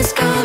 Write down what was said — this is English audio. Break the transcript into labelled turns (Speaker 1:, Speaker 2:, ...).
Speaker 1: is gone.